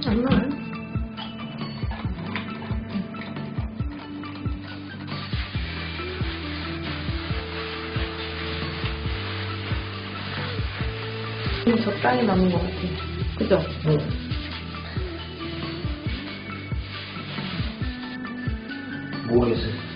장난 적당히 남은 것 같아. 그죠? 응. 모르겠어요.